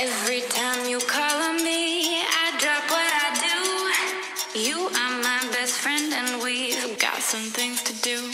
Every time you call on me, I drop what I do. You are my best friend, and we've got some things to do.